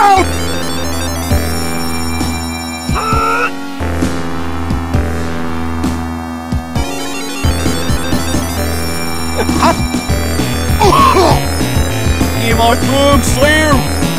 go! Give my throat, Slayer!